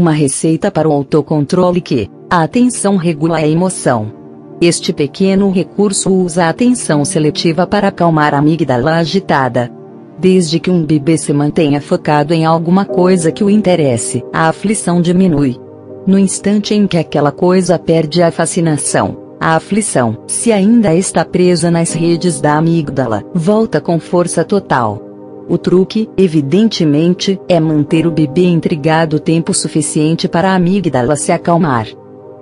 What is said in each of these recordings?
uma receita para o autocontrole que, a atenção regula a emoção. Este pequeno recurso usa a atenção seletiva para acalmar a amígdala agitada. Desde que um bebê se mantenha focado em alguma coisa que o interesse, a aflição diminui. No instante em que aquela coisa perde a fascinação, a aflição, se ainda está presa nas redes da amígdala, volta com força total. O truque, evidentemente, é manter o bebê intrigado tempo suficiente para a amígdala se acalmar.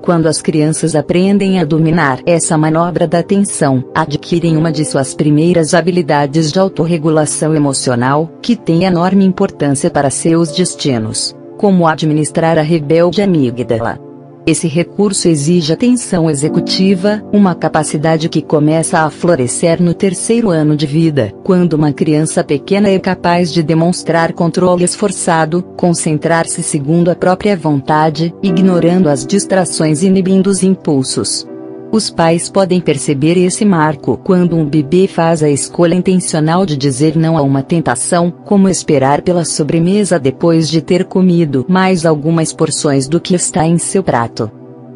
Quando as crianças aprendem a dominar essa manobra da atenção, adquirem uma de suas primeiras habilidades de autorregulação emocional, que tem enorme importância para seus destinos, como administrar a rebelde amígdala. Esse recurso exige atenção executiva, uma capacidade que começa a florescer no terceiro ano de vida, quando uma criança pequena é capaz de demonstrar controle esforçado, concentrar-se segundo a própria vontade, ignorando as distrações e inibindo os impulsos. Os pais podem perceber esse marco quando um bebê faz a escolha intencional de dizer não a uma tentação, como esperar pela sobremesa depois de ter comido mais algumas porções do que está em seu prato.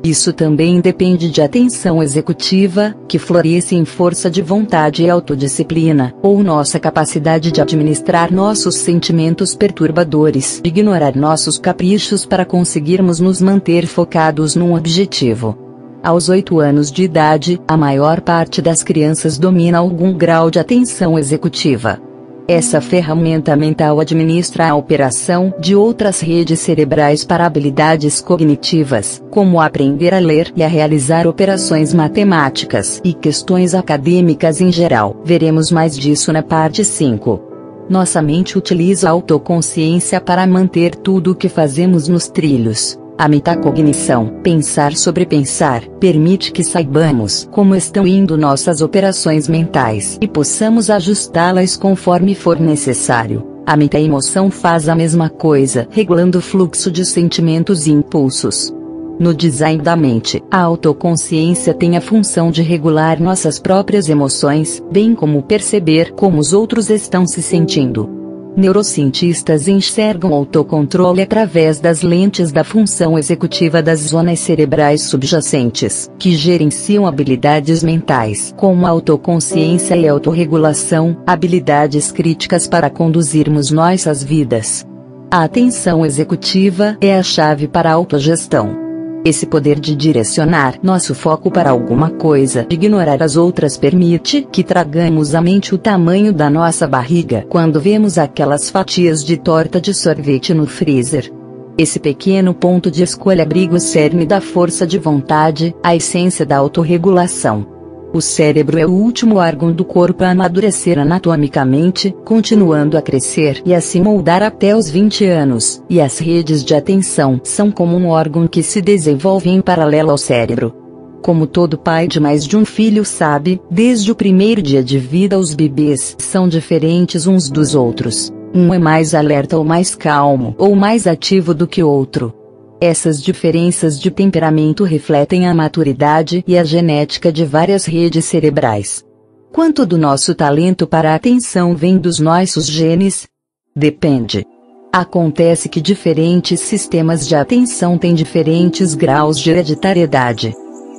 Isso também depende de atenção executiva, que floresce em força de vontade e autodisciplina, ou nossa capacidade de administrar nossos sentimentos perturbadores, ignorar nossos caprichos para conseguirmos nos manter focados num objetivo. Aos 8 anos de idade, a maior parte das crianças domina algum grau de atenção executiva. Essa ferramenta mental administra a operação de outras redes cerebrais para habilidades cognitivas, como aprender a ler e a realizar operações matemáticas e questões acadêmicas em geral. Veremos mais disso na parte 5. Nossa mente utiliza a autoconsciência para manter tudo o que fazemos nos trilhos. A metacognição, pensar sobre pensar, permite que saibamos como estão indo nossas operações mentais e possamos ajustá-las conforme for necessário. A metaemoção faz a mesma coisa, regulando o fluxo de sentimentos e impulsos. No design da mente, a autoconsciência tem a função de regular nossas próprias emoções, bem como perceber como os outros estão se sentindo. Neurocientistas enxergam autocontrole através das lentes da função executiva das zonas cerebrais subjacentes, que gerenciam habilidades mentais como autoconsciência e autorregulação, habilidades críticas para conduzirmos nossas vidas. A atenção executiva é a chave para a autogestão. Esse poder de direcionar nosso foco para alguma coisa, ignorar as outras, permite que tragamos à mente o tamanho da nossa barriga quando vemos aquelas fatias de torta de sorvete no freezer. Esse pequeno ponto de escolha abriga o cerne da força de vontade, a essência da autorregulação. O cérebro é o último órgão do corpo a amadurecer anatomicamente, continuando a crescer e a se moldar até os 20 anos, e as redes de atenção são como um órgão que se desenvolve em paralelo ao cérebro. Como todo pai de mais de um filho sabe, desde o primeiro dia de vida os bebês são diferentes uns dos outros. Um é mais alerta ou mais calmo ou mais ativo do que o outro. Essas diferenças de temperamento refletem a maturidade e a genética de várias redes cerebrais. Quanto do nosso talento para a atenção vem dos nossos genes? Depende. Acontece que diferentes sistemas de atenção têm diferentes graus de hereditariedade.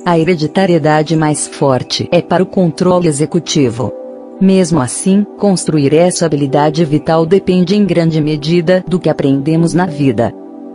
A hereditariedade mais forte é para o controle executivo. Mesmo assim, construir essa habilidade vital depende em grande medida do que aprendemos na vida.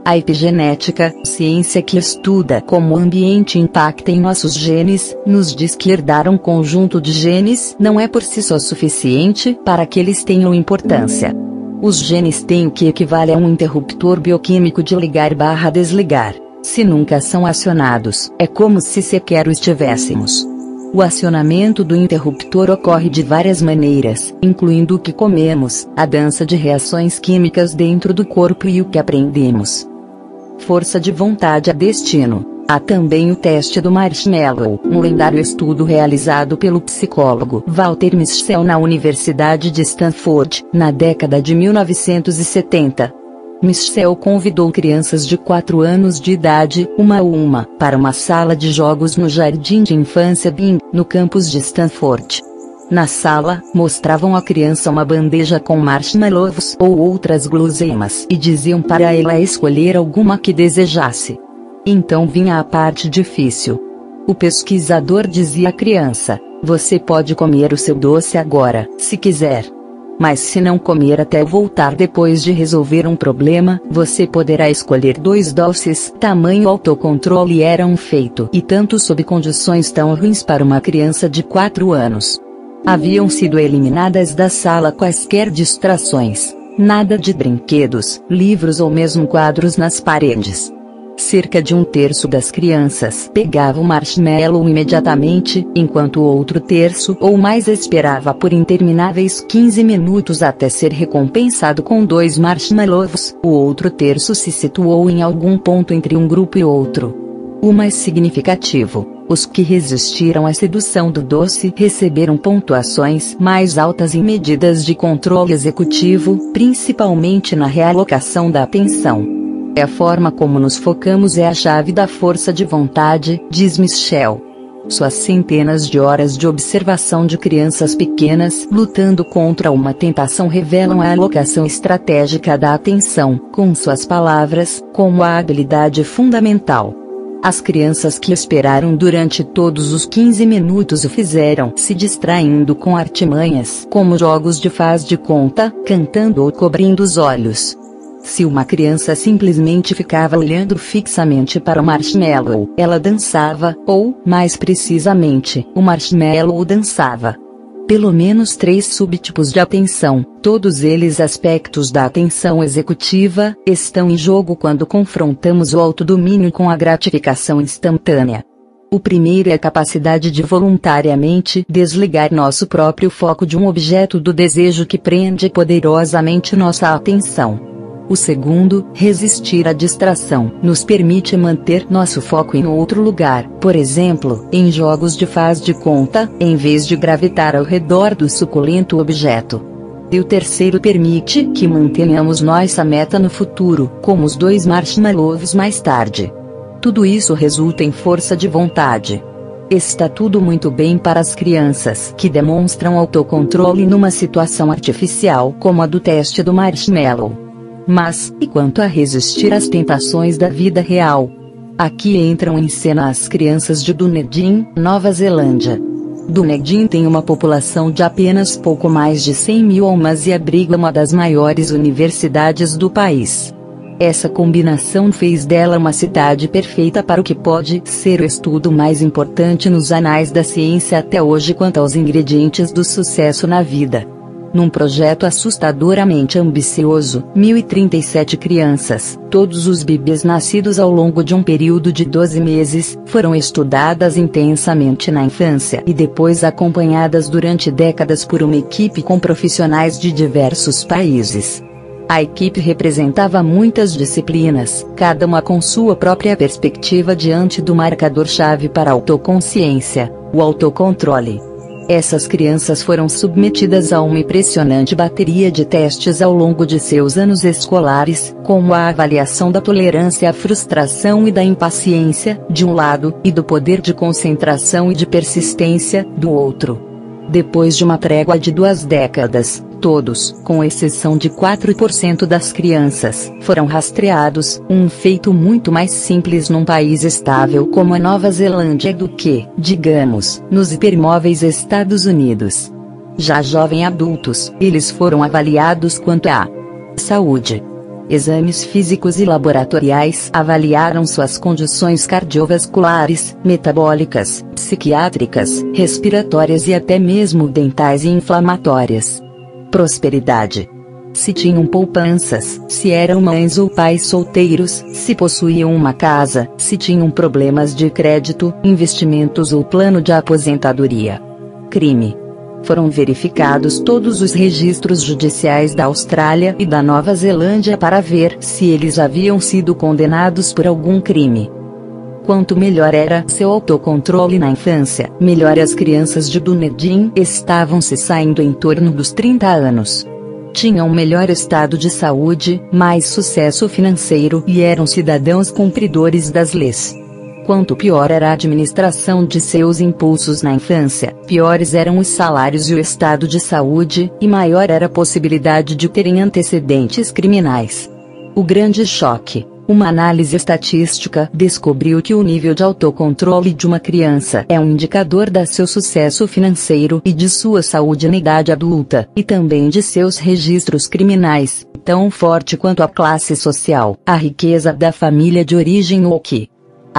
A epigenética, ciência que estuda como o ambiente impacta em nossos genes, nos diz que herdar um conjunto de genes não é por si só suficiente para que eles tenham importância. Os genes têm o que equivale a um interruptor bioquímico de ligar barra desligar. Se nunca são acionados, é como se sequer o estivéssemos. O acionamento do interruptor ocorre de várias maneiras, incluindo o que comemos, a dança de reações químicas dentro do corpo e o que aprendemos força de vontade a destino. Há também o teste do marshmallow, um lendário estudo realizado pelo psicólogo Walter Mischel na Universidade de Stanford, na década de 1970. Michel convidou crianças de 4 anos de idade, uma a uma, para uma sala de jogos no Jardim de Infância Bing, no campus de Stanford. Na sala, mostravam à criança uma bandeja com marshmallows ou outras guloseimas e diziam para ela escolher alguma que desejasse. Então vinha a parte difícil. O pesquisador dizia à criança: Você pode comer o seu doce agora, se quiser. Mas se não comer até voltar depois de resolver um problema, você poderá escolher dois doces. Tamanho autocontrole era um feito e tanto sob condições tão ruins para uma criança de 4 anos. Haviam sido eliminadas da sala quaisquer distrações. Nada de brinquedos, livros ou mesmo quadros nas paredes. Cerca de um terço das crianças pegava o marshmallow imediatamente, enquanto o outro terço ou mais esperava por intermináveis 15 minutos até ser recompensado com dois marshmallows. O outro terço se situou em algum ponto entre um grupo e outro. O mais significativo os que resistiram à sedução do doce receberam pontuações mais altas em medidas de controle executivo, principalmente na realocação da atenção. É a forma como nos focamos é a chave da força de vontade, diz Michel. Suas centenas de horas de observação de crianças pequenas lutando contra uma tentação revelam a alocação estratégica da atenção, com suas palavras, como a habilidade fundamental. As crianças que esperaram durante todos os 15 minutos o fizeram se distraindo com artimanhas, como jogos de faz de conta, cantando ou cobrindo os olhos. Se uma criança simplesmente ficava olhando fixamente para o marshmallow, ela dançava, ou, mais precisamente, o marshmallow dançava pelo menos três subtipos de atenção, todos eles aspectos da atenção executiva, estão em jogo quando confrontamos o autodomínio com a gratificação instantânea. O primeiro é a capacidade de voluntariamente desligar nosso próprio foco de um objeto do desejo que prende poderosamente nossa atenção. O segundo, resistir à distração, nos permite manter nosso foco em outro lugar, por exemplo, em jogos de faz de conta, em vez de gravitar ao redor do suculento objeto. E o terceiro permite que mantenhamos nossa meta no futuro, como os dois marshmallows mais tarde. Tudo isso resulta em força de vontade. Está tudo muito bem para as crianças que demonstram autocontrole numa situação artificial como a do teste do marshmallow. Mas, e quanto a resistir às tentações da vida real? Aqui entram em cena as crianças de Dunedin, Nova Zelândia. Dunedin tem uma população de apenas pouco mais de 100 mil almas e abriga uma das maiores universidades do país. Essa combinação fez dela uma cidade perfeita para o que pode ser o estudo mais importante nos anais da ciência até hoje quanto aos ingredientes do sucesso na vida. Num projeto assustadoramente ambicioso, 1.037 crianças, todos os bebês nascidos ao longo de um período de 12 meses, foram estudadas intensamente na infância e depois acompanhadas durante décadas por uma equipe com profissionais de diversos países. A equipe representava muitas disciplinas, cada uma com sua própria perspectiva diante do marcador-chave para a autoconsciência, o autocontrole. Essas crianças foram submetidas a uma impressionante bateria de testes ao longo de seus anos escolares, como a avaliação da tolerância à frustração e da impaciência, de um lado, e do poder de concentração e de persistência, do outro. Depois de uma trégua de duas décadas, todos, com exceção de 4% das crianças, foram rastreados, um feito muito mais simples num país estável como a Nova Zelândia do que, digamos, nos hipermóveis Estados Unidos. Já jovem adultos, eles foram avaliados quanto à saúde. Exames físicos e laboratoriais avaliaram suas condições cardiovasculares, metabólicas, psiquiátricas, respiratórias e até mesmo dentais e inflamatórias prosperidade. Se tinham poupanças, se eram mães ou pais solteiros, se possuíam uma casa, se tinham problemas de crédito, investimentos ou plano de aposentadoria. Crime. Foram verificados todos os registros judiciais da Austrália e da Nova Zelândia para ver se eles haviam sido condenados por algum crime. Quanto melhor era seu autocontrole na infância, melhor as crianças de Dunedin estavam se saindo em torno dos 30 anos. Tinham melhor estado de saúde, mais sucesso financeiro e eram cidadãos cumpridores das leis. Quanto pior era a administração de seus impulsos na infância, piores eram os salários e o estado de saúde, e maior era a possibilidade de terem antecedentes criminais. O grande choque, uma análise estatística descobriu que o nível de autocontrole de uma criança é um indicador da seu sucesso financeiro e de sua saúde na idade adulta, e também de seus registros criminais, tão forte quanto a classe social, a riqueza da família de origem ou que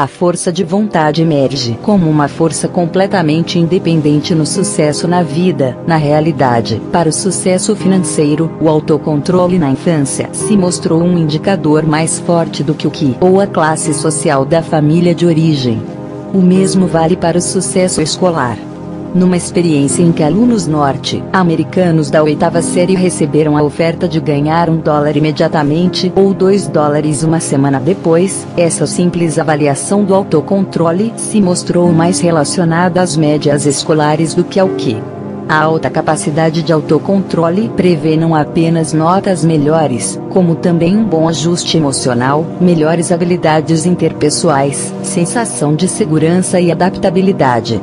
a força de vontade emerge como uma força completamente independente no sucesso na vida, na realidade. Para o sucesso financeiro, o autocontrole na infância se mostrou um indicador mais forte do que o que ou a classe social da família de origem. O mesmo vale para o sucesso escolar numa experiência em que alunos norte-americanos da oitava série receberam a oferta de ganhar um dólar imediatamente ou dois dólares uma semana depois, essa simples avaliação do autocontrole se mostrou mais relacionada às médias escolares do que ao que. A alta capacidade de autocontrole prevê não apenas notas melhores, como também um bom ajuste emocional, melhores habilidades interpessoais, sensação de segurança e adaptabilidade.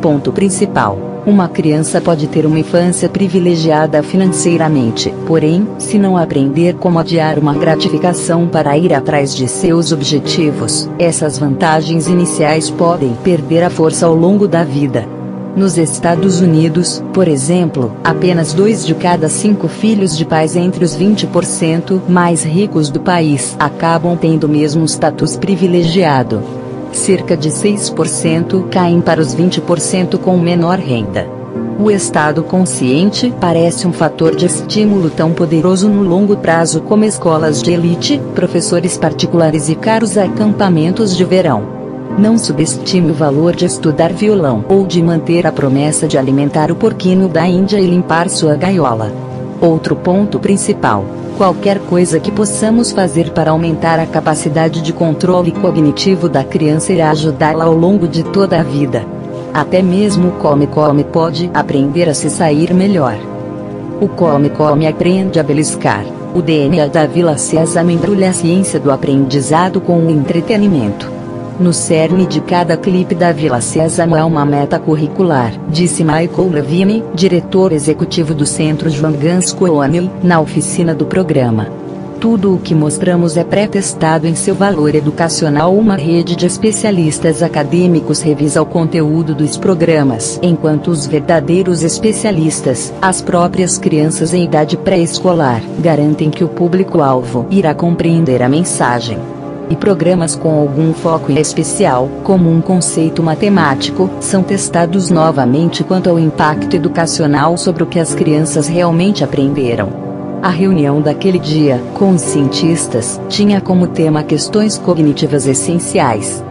Ponto principal. Uma criança pode ter uma infância privilegiada financeiramente, porém, se não aprender como adiar uma gratificação para ir atrás de seus objetivos, essas vantagens iniciais podem perder a força ao longo da vida. Nos Estados Unidos, por exemplo, apenas dois de cada cinco filhos de pais entre os 20% mais ricos do país acabam tendo o mesmo status privilegiado cerca de 6% caem para os 20% com menor renda. O estado consciente parece um fator de estímulo tão poderoso no longo prazo como escolas de elite, professores particulares e caros acampamentos de verão. Não subestime o valor de estudar violão ou de manter a promessa de alimentar o porquinho da Índia e limpar sua gaiola. Outro ponto principal qualquer coisa que possamos fazer para aumentar a capacidade de controle cognitivo da criança irá ajudá-la ao longo de toda a vida. Até mesmo o come-come pode aprender a se sair melhor. O come-come aprende a beliscar. O DNA da Vila Sésamo embrulha a ciência do aprendizado com o entretenimento. No cerne de cada clipe da Vila Sésamo há uma meta curricular, disse Michael Levine, diretor executivo do Centro João Ganscoane, na oficina do programa. Tudo o que mostramos é pré-testado em seu valor educacional. Uma rede de especialistas acadêmicos revisa o conteúdo dos programas, enquanto os verdadeiros especialistas, as próprias crianças em idade pré-escolar, garantem que o público-alvo irá compreender a mensagem e programas com algum foco especial, como um conceito matemático, são testados novamente quanto ao impacto educacional sobre o que as crianças realmente aprenderam. A reunião daquele dia, com os cientistas, tinha como tema questões cognitivas essenciais.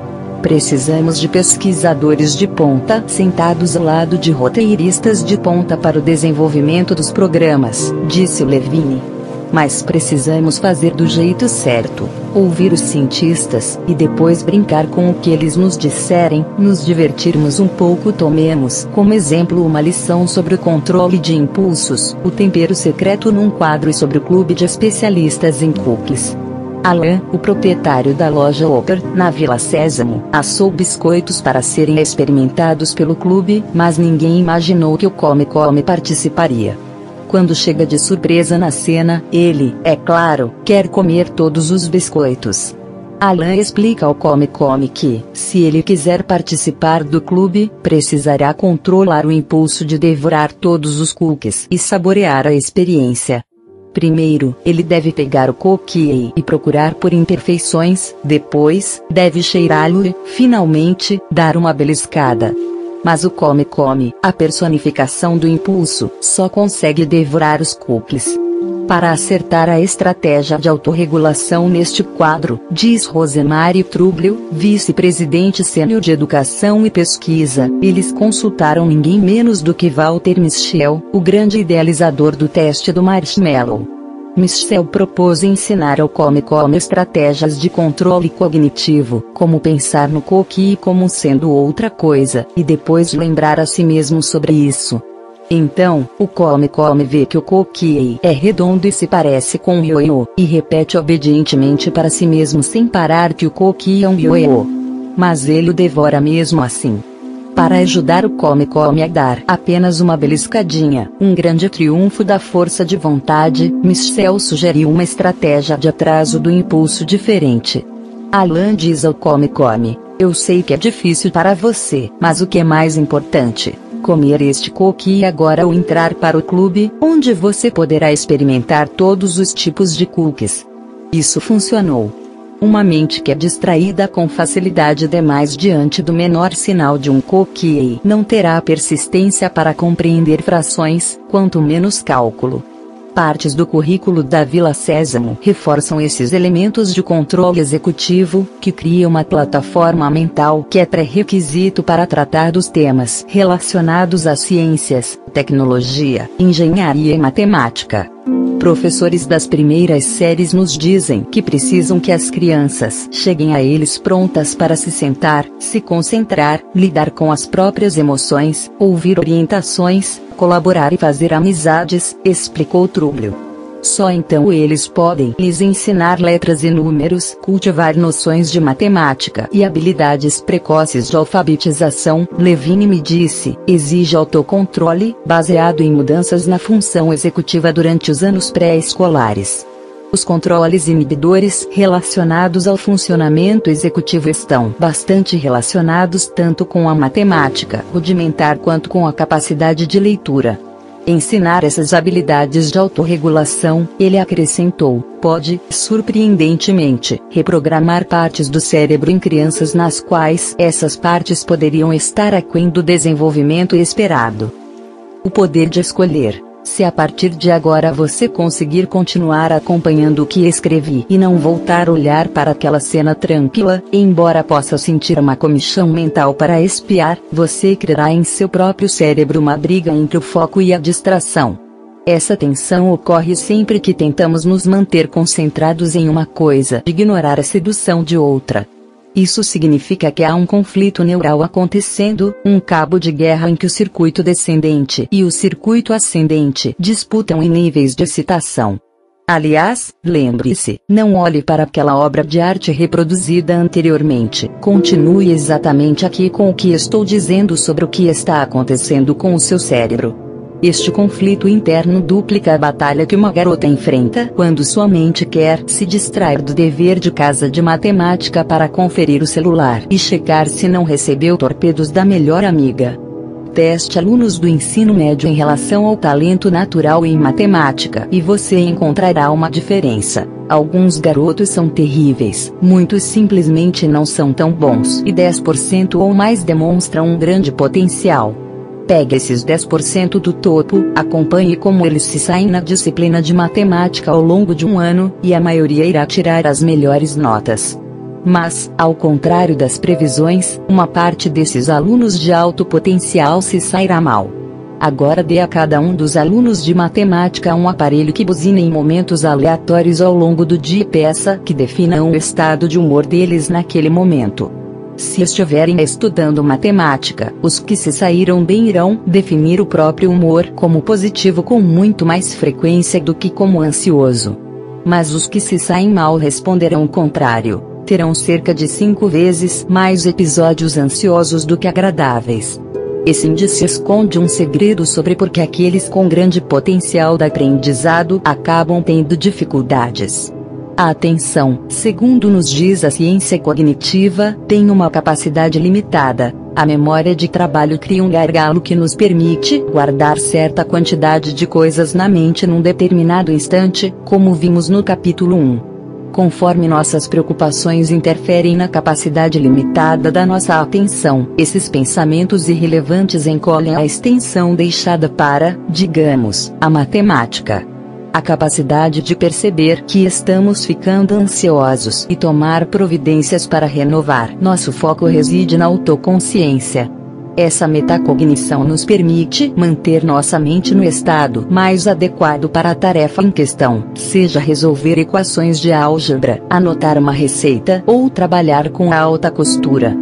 Precisamos de pesquisadores de ponta sentados ao lado de roteiristas de ponta para o desenvolvimento dos programas, disse Levine. Mas precisamos fazer do jeito certo, ouvir os cientistas, e depois brincar com o que eles nos disserem, nos divertirmos um pouco. Tomemos como exemplo uma lição sobre o controle de impulsos, o tempero secreto num quadro sobre o clube de especialistas em cookies. Alain, o proprietário da loja Oper, na Vila Sésamo, assou biscoitos para serem experimentados pelo clube, mas ninguém imaginou que o Come Come participaria. Quando chega de surpresa na cena, ele, é claro, quer comer todos os biscoitos. Alan explica ao Come Come que, se ele quiser participar do clube, precisará controlar o impulso de devorar todos os cookies e saborear a experiência. Primeiro, ele deve pegar o cookie e procurar por imperfeições, depois, deve cheirá-lo e, finalmente, dar uma beliscada. Mas o come-come, a personificação do impulso, só consegue devorar os cookies. Para acertar a estratégia de autorregulação neste quadro, diz Rosemary Trublio, vice-presidente sênior de Educação e Pesquisa, eles consultaram ninguém menos do que Walter Mischel, o grande idealizador do teste do marshmallow. Michel propôs ensinar ao Come-Come estratégias de controle cognitivo, como pensar no cookie como sendo outra coisa, e depois lembrar a si mesmo sobre isso. Então, o Come-Come vê que o cookie é redondo e se parece com um ioiô, e repete obedientemente para si mesmo sem parar que o cookie é um ioiô. mas ele o devora mesmo assim. Para ajudar o Come Come a dar apenas uma beliscadinha, um grande triunfo da força de vontade, Michel sugeriu uma estratégia de atraso do impulso diferente. Alan diz ao Come Come, eu sei que é difícil para você, mas o que é mais importante, comer este cookie agora ou entrar para o clube, onde você poderá experimentar todos os tipos de cookies. Isso funcionou. Uma mente que é distraída com facilidade demais diante do menor sinal de um cookie não terá persistência para compreender frações, quanto menos cálculo partes do currículo da Vila Sésamo reforçam esses elementos de controle executivo, que cria uma plataforma mental que é pré-requisito para tratar dos temas relacionados às ciências, tecnologia, engenharia e matemática. Professores das primeiras séries nos dizem que precisam que as crianças cheguem a eles prontas para se sentar, se concentrar, lidar com as próprias emoções, ouvir orientações, colaborar e fazer amizades, explicou Trúblio. Só então eles podem lhes ensinar letras e números, cultivar noções de matemática e habilidades precoces de alfabetização. Levine me disse, exige autocontrole, baseado em mudanças na função executiva durante os anos pré-escolares. Os controles inibidores relacionados ao funcionamento executivo estão bastante relacionados tanto com a matemática rudimentar quanto com a capacidade de leitura. Ensinar essas habilidades de autorregulação, ele acrescentou, pode, surpreendentemente, reprogramar partes do cérebro em crianças nas quais essas partes poderiam estar aquém do desenvolvimento esperado. O poder de escolher se a partir de agora você conseguir continuar acompanhando o que escrevi e não voltar a olhar para aquela cena tranquila, embora possa sentir uma comichão mental para espiar, você criará em seu próprio cérebro uma briga entre o foco e a distração. Essa tensão ocorre sempre que tentamos nos manter concentrados em uma coisa, ignorar a sedução de outra. Isso significa que há um conflito neural acontecendo, um cabo de guerra em que o circuito descendente e o circuito ascendente disputam em níveis de excitação. Aliás, lembre-se, não olhe para aquela obra de arte reproduzida anteriormente. Continue exatamente aqui com o que estou dizendo sobre o que está acontecendo com o seu cérebro. Este conflito interno duplica a batalha que uma garota enfrenta quando sua mente quer se distrair do dever de casa de matemática para conferir o celular e checar se não recebeu torpedos da melhor amiga. Teste alunos do ensino médio em relação ao talento natural em matemática e você encontrará uma diferença. Alguns garotos são terríveis, muitos simplesmente não são tão bons e 10% ou mais demonstram um grande potencial. Pegue esses 10% do topo, acompanhe como eles se saem na disciplina de matemática ao longo de um ano, e a maioria irá tirar as melhores notas. Mas, ao contrário das previsões, uma parte desses alunos de alto potencial se sairá mal. Agora dê a cada um dos alunos de matemática um aparelho que buzina em momentos aleatórios ao longo do dia e peça que definam o estado de humor deles naquele momento. Se estiverem estudando matemática, os que se saíram bem irão definir o próprio humor como positivo com muito mais frequência do que como ansioso. Mas os que se saem mal responderão o contrário. Terão cerca de cinco vezes mais episódios ansiosos do que agradáveis. Esse índice esconde um segredo sobre por que aqueles com grande potencial de aprendizado acabam tendo dificuldades. A atenção, segundo nos diz a ciência cognitiva, tem uma capacidade limitada. A memória de trabalho cria um gargalo que nos permite guardar certa quantidade de coisas na mente num determinado instante, como vimos no capítulo 1. Conforme nossas preocupações interferem na capacidade limitada da nossa atenção, esses pensamentos irrelevantes encolhem a extensão deixada para, digamos, a matemática a capacidade de perceber que estamos ficando ansiosos e tomar providências para renovar nosso foco reside na autoconsciência. Essa metacognição nos permite manter nossa mente no estado mais adequado para a tarefa em questão, seja resolver equações de álgebra, anotar uma receita ou trabalhar com alta costura.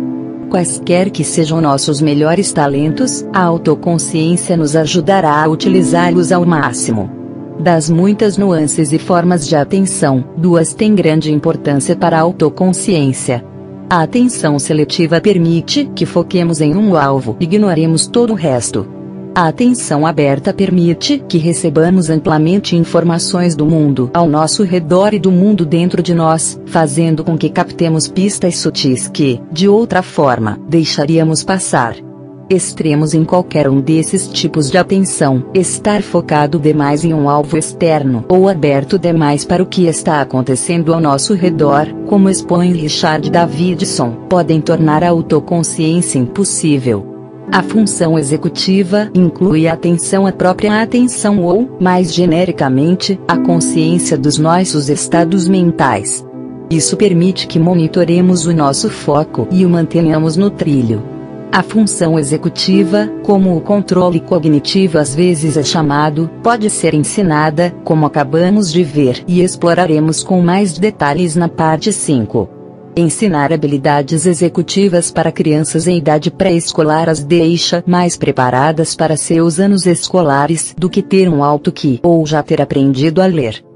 Quaisquer que sejam nossos melhores talentos, a autoconsciência nos ajudará a utilizá-los ao máximo. Das muitas nuances e formas de atenção, duas têm grande importância para a autoconsciência. A atenção seletiva permite que foquemos em um alvo e ignoremos todo o resto. A atenção aberta permite que recebamos amplamente informações do mundo ao nosso redor e do mundo dentro de nós, fazendo com que captemos pistas sutis que, de outra forma, deixaríamos passar. Extremos em qualquer um desses tipos de atenção, estar focado demais em um alvo externo ou aberto demais para o que está acontecendo ao nosso redor, como expõe Richard Davidson, podem tornar a autoconsciência impossível. A função executiva inclui a atenção à própria atenção ou, mais genericamente, a consciência dos nossos estados mentais. Isso permite que monitoremos o nosso foco e o mantenhamos no trilho. A função executiva, como o controle cognitivo às vezes é chamado, pode ser ensinada, como acabamos de ver e exploraremos com mais detalhes na parte 5. Ensinar habilidades executivas para crianças em idade pré-escolar as deixa mais preparadas para seus anos escolares do que ter um alto que ou já ter aprendido a ler.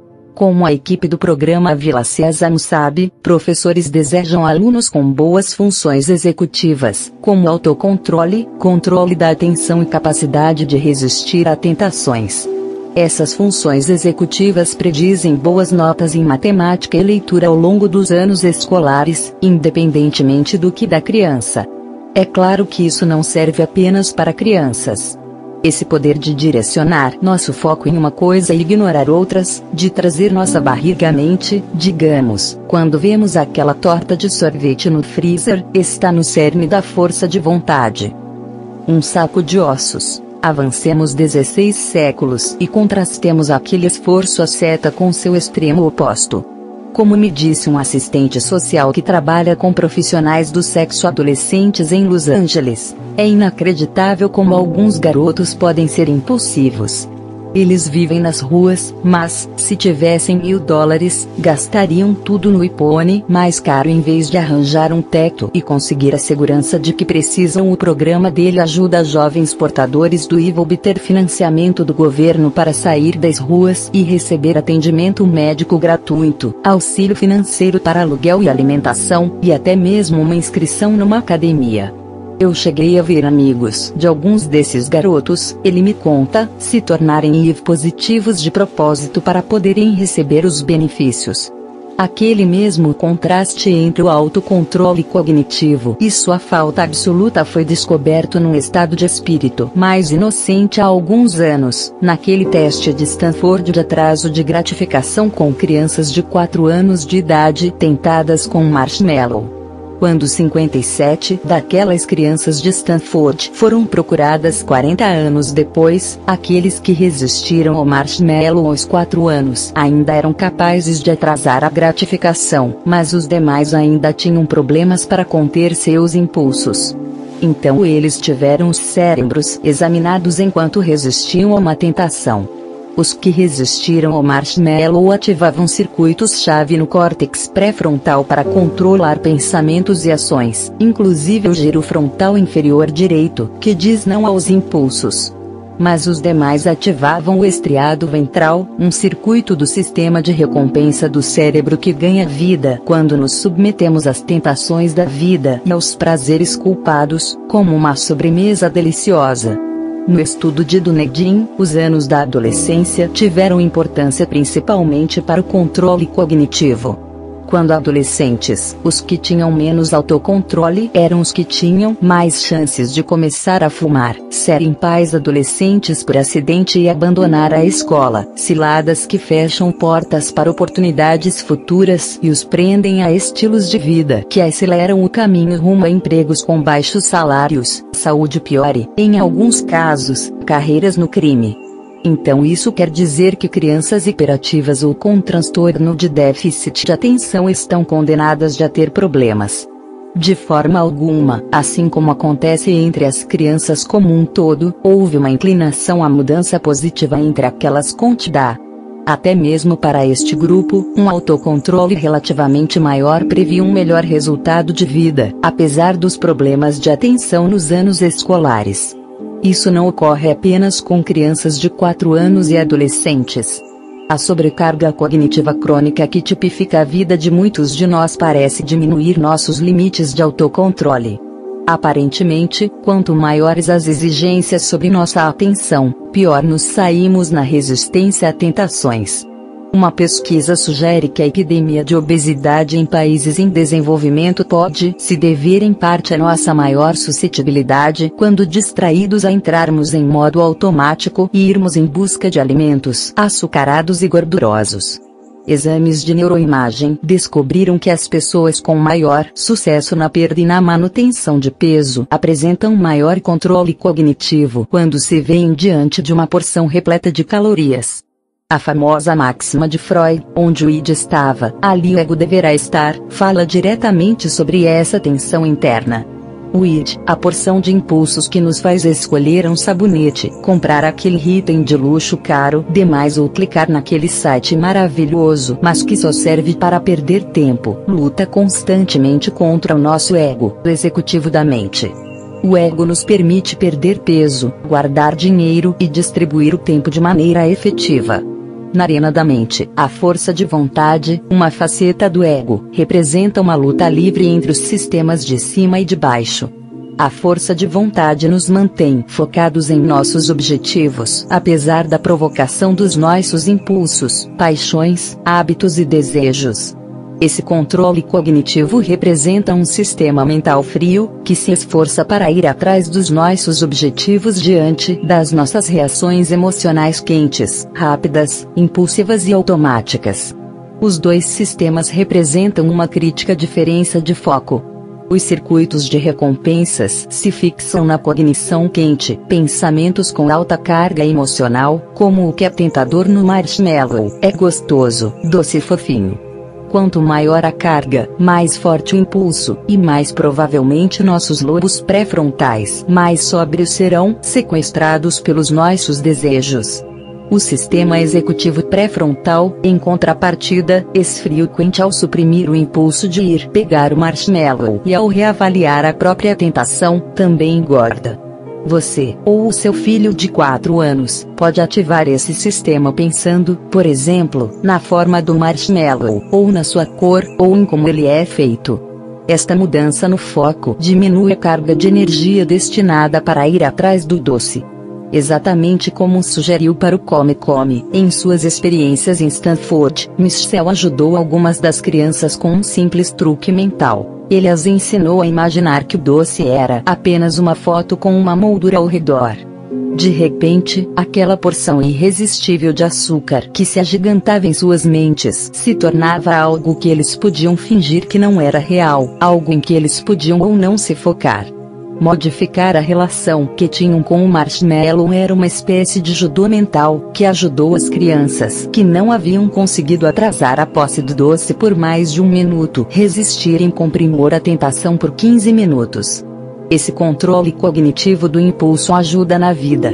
Como a equipe do programa Vila Sésamo sabe, professores desejam alunos com boas funções executivas, como autocontrole, controle da atenção e capacidade de resistir a tentações. Essas funções executivas predizem boas notas em matemática e leitura ao longo dos anos escolares, independentemente do que da criança. É claro que isso não serve apenas para crianças. Esse poder de direcionar nosso foco em uma coisa e ignorar outras, de trazer nossa barriga à mente, digamos, quando vemos aquela torta de sorvete no freezer, está no cerne da força de vontade. Um saco de ossos. Avancemos 16 séculos e contrastemos aquele esforço asceta com seu extremo oposto. Como me disse um assistente social que trabalha com profissionais do sexo adolescentes em Los Angeles, é inacreditável como alguns garotos podem ser impulsivos. Eles vivem nas ruas, mas, se tivessem mil dólares, gastariam tudo no iPhone mais caro em vez de arranjar um teto e conseguir a segurança de que precisam. O programa dele ajuda jovens portadores do IV a obter financiamento do governo para sair das ruas e receber atendimento médico gratuito, auxílio financeiro para aluguel e alimentação, e até mesmo uma inscrição numa academia. Eu cheguei a ver amigos de alguns desses garotos, ele me conta, se tornarem IV positivos de propósito para poderem receber os benefícios. Aquele mesmo contraste entre o autocontrole cognitivo e sua falta absoluta foi descoberto num estado de espírito mais inocente há alguns anos, naquele teste de Stanford de atraso de gratificação com crianças de 4 anos de idade tentadas com marshmallow quando 57 daquelas crianças de Stanford foram procuradas 40 anos depois, aqueles que resistiram ao marshmallow aos 4 anos ainda eram capazes de atrasar a gratificação, mas os demais ainda tinham problemas para conter seus impulsos. Então eles tiveram os cérebros examinados enquanto resistiam a uma tentação. Os que resistiram ao marshmallow ativavam circuitos-chave no córtex pré-frontal para controlar pensamentos e ações, inclusive o giro frontal inferior direito, que diz não aos impulsos. Mas os demais ativavam o estriado ventral, um circuito do sistema de recompensa do cérebro que ganha vida quando nos submetemos às tentações da vida e aos prazeres culpados, como uma sobremesa deliciosa. No estudo de Dunedin, os anos da adolescência tiveram importância principalmente para o controle cognitivo quando adolescentes, os que tinham menos autocontrole eram os que tinham mais chances de começar a fumar, serem pais adolescentes por acidente e abandonar a escola, ciladas que fecham portas para oportunidades futuras e os prendem a estilos de vida que aceleram o caminho rumo a empregos com baixos salários, saúde pior e, em alguns casos, carreiras no crime. Então isso quer dizer que crianças hiperativas ou com transtorno de déficit de atenção estão condenadas a ter problemas. De forma alguma, assim como acontece entre as crianças como um todo, houve uma inclinação à mudança positiva entre aquelas com TDA. Até mesmo para este grupo, um autocontrole relativamente maior previa um melhor resultado de vida, apesar dos problemas de atenção nos anos escolares. Isso não ocorre apenas com crianças de 4 anos e adolescentes. A sobrecarga cognitiva crônica que tipifica a vida de muitos de nós parece diminuir nossos limites de autocontrole. Aparentemente, quanto maiores as exigências sobre nossa atenção, pior nos saímos na resistência a tentações. Uma pesquisa sugere que a epidemia de obesidade em países em desenvolvimento pode se dever em parte à nossa maior suscetibilidade quando distraídos a entrarmos em modo automático e irmos em busca de alimentos açucarados e gordurosos. Exames de neuroimagem descobriram que as pessoas com maior sucesso na perda e na manutenção de peso apresentam maior controle cognitivo quando se veem diante de uma porção repleta de calorias. A famosa máxima de Freud, onde o id estava, ali o ego deverá estar, fala diretamente sobre essa tensão interna. O id, a porção de impulsos que nos faz escolher um sabonete, comprar aquele item de luxo caro demais ou clicar naquele site maravilhoso, mas que só serve para perder tempo, luta constantemente contra o nosso ego, o executivo da mente. O ego nos permite perder peso, guardar dinheiro e distribuir o tempo de maneira efetiva. Na arena da mente, a força de vontade, uma faceta do ego, representa uma luta livre entre os sistemas de cima e de baixo. A força de vontade nos mantém focados em nossos objetivos, apesar da provocação dos nossos impulsos, paixões, hábitos e desejos. Esse controle cognitivo representa um sistema mental frio, que se esforça para ir atrás dos nossos objetivos diante das nossas reações emocionais quentes, rápidas, impulsivas e automáticas. Os dois sistemas representam uma crítica diferença de foco. Os circuitos de recompensas se fixam na cognição quente, pensamentos com alta carga emocional, como o que é tentador no marshmallow, é gostoso, doce e fofinho. Quanto maior a carga, mais forte o impulso, e mais provavelmente nossos lobos pré-frontais mais sóbrios serão sequestrados pelos nossos desejos. O sistema executivo pré-frontal, em contrapartida, esfria o quente ao suprimir o impulso de ir pegar o marshmallow e ao reavaliar a própria tentação, também engorda. Você, ou o seu filho de 4 anos, pode ativar esse sistema pensando, por exemplo, na forma do marshmallow, ou na sua cor, ou em como ele é feito. Esta mudança no foco diminui a carga de energia destinada para ir atrás do doce. Exatamente como sugeriu para o Come Come, em suas experiências em Stanford, Michelle ajudou algumas das crianças com um simples truque mental. Ele as ensinou a imaginar que o doce era apenas uma foto com uma moldura ao redor. De repente, aquela porção irresistível de açúcar que se agigantava em suas mentes se tornava algo que eles podiam fingir que não era real, algo em que eles podiam ou não se focar. Modificar a relação que tinham com o marshmallow era uma espécie de judô mental que ajudou as crianças que não haviam conseguido atrasar a posse do doce por mais de um minuto resistirem com primor à tentação por 15 minutos. Esse controle cognitivo do impulso ajuda na vida.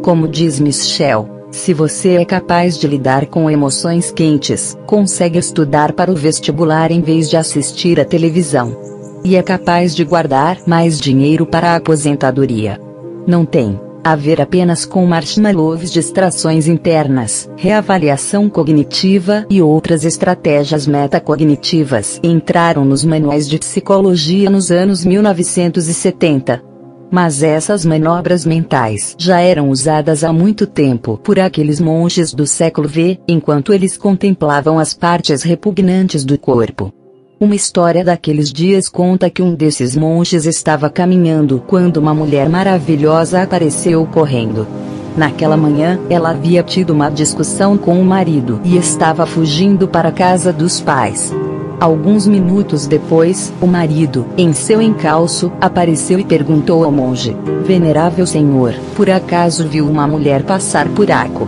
Como diz Michelle, se você é capaz de lidar com emoções quentes, consegue estudar para o vestibular em vez de assistir à televisão e é capaz de guardar mais dinheiro para a aposentadoria. Não tem a ver apenas com marshmallows distrações internas, reavaliação cognitiva e outras estratégias metacognitivas entraram nos manuais de psicologia nos anos 1970. Mas essas manobras mentais já eram usadas há muito tempo por aqueles monges do século V, enquanto eles contemplavam as partes repugnantes do corpo. Uma história daqueles dias conta que um desses monges estava caminhando quando uma mulher maravilhosa apareceu correndo. Naquela manhã, ela havia tido uma discussão com o marido e estava fugindo para a casa dos pais. Alguns minutos depois, o marido, em seu encalço, apareceu e perguntou ao monge: Venerável senhor, por acaso viu uma mulher passar por Aco?